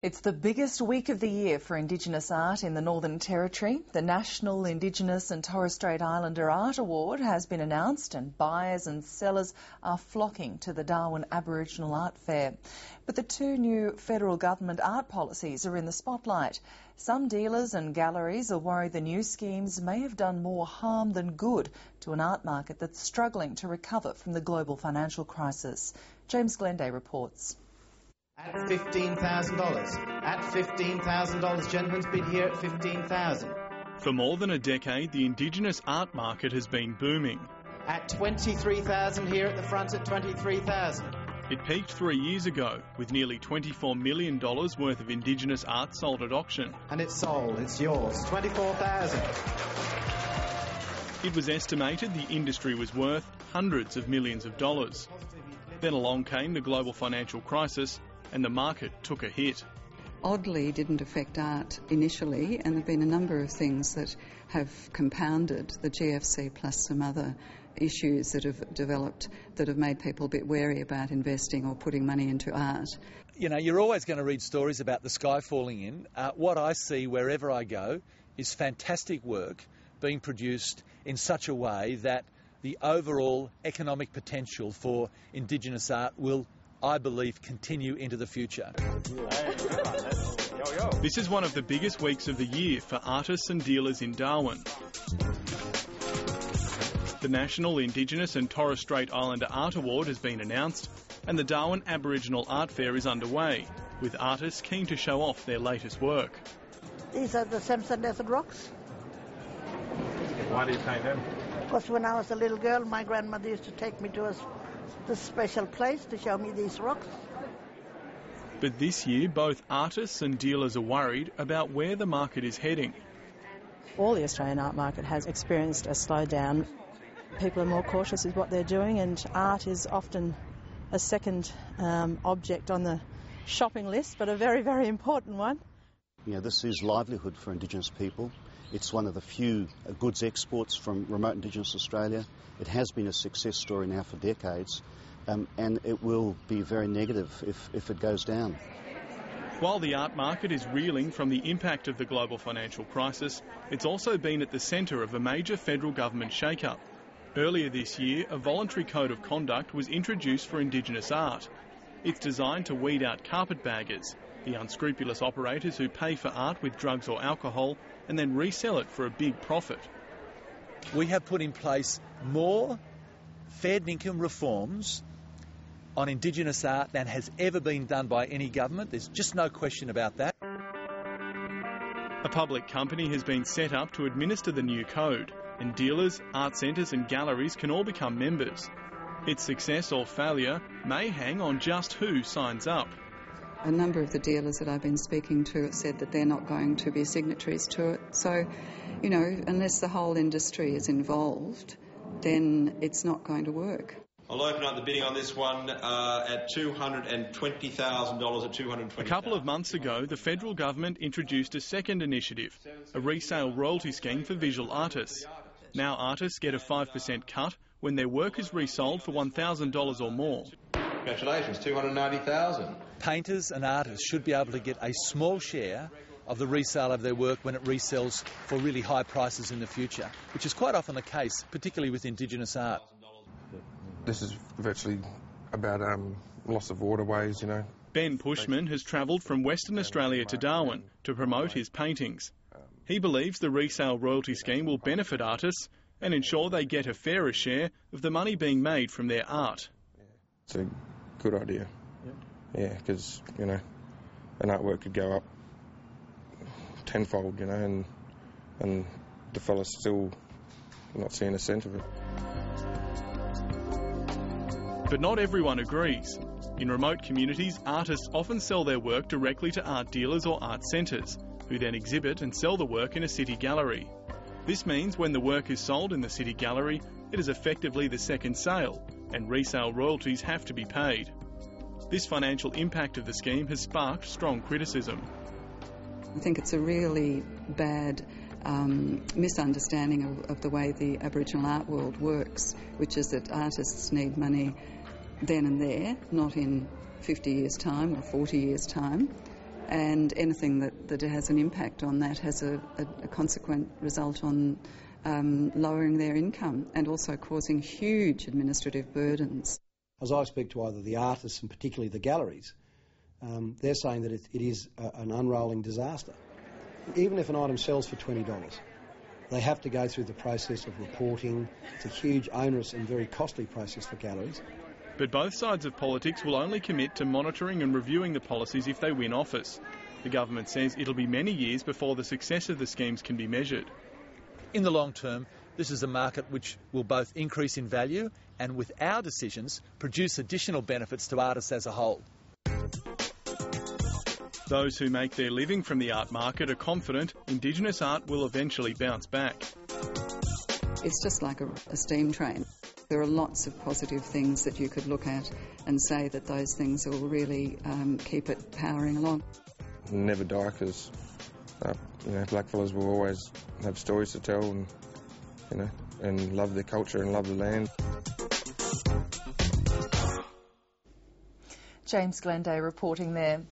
It's the biggest week of the year for Indigenous art in the Northern Territory. The National Indigenous and Torres Strait Islander Art Award has been announced and buyers and sellers are flocking to the Darwin Aboriginal Art Fair. But the two new federal government art policies are in the spotlight. Some dealers and galleries are worried the new schemes may have done more harm than good to an art market that's struggling to recover from the global financial crisis. James Glenday reports. At $15,000. At $15,000. Gentlemen's bid here at 15000 For more than a decade, the Indigenous art market has been booming. At 23000 here at the front at 23000 It peaked three years ago, with nearly $24 million worth of Indigenous art sold at auction. And it's sold, it's yours. 24000 It was estimated the industry was worth hundreds of millions of dollars. Then along came the global financial crisis, and the market took a hit. Oddly, didn't affect art initially, and there have been a number of things that have compounded the GFC plus some other issues that have developed that have made people a bit wary about investing or putting money into art. You know, you're always going to read stories about the sky falling in. Uh, what I see wherever I go is fantastic work being produced in such a way that the overall economic potential for Indigenous art will I believe, continue into the future. This is one of the biggest weeks of the year for artists and dealers in Darwin. The National Indigenous and Torres Strait Islander Art Award has been announced, and the Darwin Aboriginal Art Fair is underway, with artists keen to show off their latest work. These are the Simpson Desert rocks. Why do you paint them? Because when I was a little girl, my grandmother used to take me to a this special place to show me these rocks. But this year, both artists and dealers are worried about where the market is heading. All the Australian art market has experienced a slowdown. People are more cautious with what they're doing, and art is often a second um, object on the shopping list, but a very, very important one. You know, this is livelihood for Indigenous people. It's one of the few goods exports from remote Indigenous Australia. It has been a success story now for decades, um, and it will be very negative if, if it goes down. While the art market is reeling from the impact of the global financial crisis, it's also been at the centre of a major federal government shake-up. Earlier this year, a voluntary code of conduct was introduced for Indigenous art. It's designed to weed out carpetbaggers, the unscrupulous operators who pay for art with drugs or alcohol and then resell it for a big profit. We have put in place more fair income reforms on Indigenous art than has ever been done by any government. There's just no question about that. A public company has been set up to administer the new code, and dealers, art centres, and galleries can all become members. Its success or failure may hang on just who signs up. A number of the dealers that I've been speaking to have said that they're not going to be signatories to it. So, you know, unless the whole industry is involved, then it's not going to work. I'll open up the bidding on this one uh, at $220,000 at 220 A couple of months ago, the federal government introduced a second initiative, a resale royalty scheme for visual artists. Now artists get a 5% cut when their work is resold for $1,000 or more. Congratulations, 290,000. Painters and artists should be able to get a small share of the resale of their work when it resells for really high prices in the future, which is quite often the case, particularly with Indigenous art. This is virtually about um, loss of waterways, you know. Ben Pushman has travelled from Western Australia to Darwin to promote his paintings. He believes the resale royalty scheme will benefit artists and ensure they get a fairer share of the money being made from their art. It's a good idea. Yeah, because, you know, an artwork could go up tenfold, you know, and, and the fella's still not seeing a cent of it. But not everyone agrees. In remote communities, artists often sell their work directly to art dealers or art centres, who then exhibit and sell the work in a city gallery. This means when the work is sold in the city gallery, it is effectively the second sale, and resale royalties have to be paid. This financial impact of the scheme has sparked strong criticism. I think it's a really bad um, misunderstanding of, of, the way the Aboriginal art world works, which is that artists need money then and there, not in 50 years' time or 40 years' time. And anything that, that has an impact on that has a, a, a consequent result on um, lowering their income and also causing huge administrative burdens. As I speak to either the artists and particularly the galleries, um, they're saying that it, it is a, an unrolling disaster. Even if an item sells for $20, they have to go through the process of reporting. It's a huge, onerous and very costly process for galleries. But both sides of politics will only commit to monitoring and reviewing the policies if they win office. The government says it'll be many years before the success of the schemes can be measured. In the long term, this is a market which will both increase in value and, with our decisions, produce additional benefits to artists as a whole. Those who make their living from the art market are confident Indigenous art will eventually bounce back. It's just like a, a steam train. There are lots of positive things that you could look at and say that those things will really um, keep it powering along. Never die because, uh, you know, blackfellas will always have stories to tell and, you know, and love their culture and love the land. James Glenday reporting there.